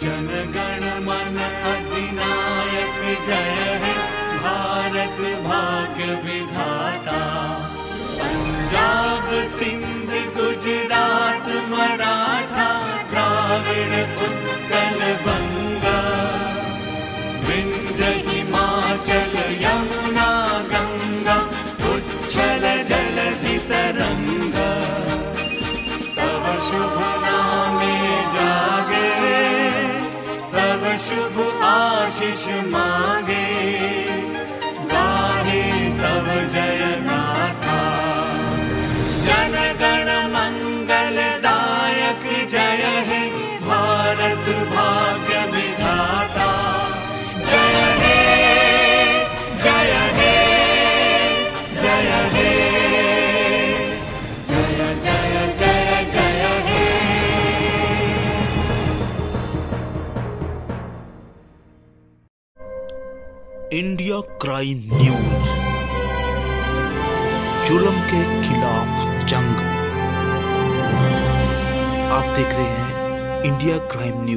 जनगणमन अधिनायक अविनायक जय भारत भाग्य विधाता पञ्जाब सिन्ध गुजरात मराठा द्राविड उत्कल बङ्गा मराठावि हिमाचल शुभ आशीष मागे इंडिया क्राइम न्यूज़ जुलम के खिलाफ जंग। आप देख रहे हैं इंडिया क्राइम न्यूज़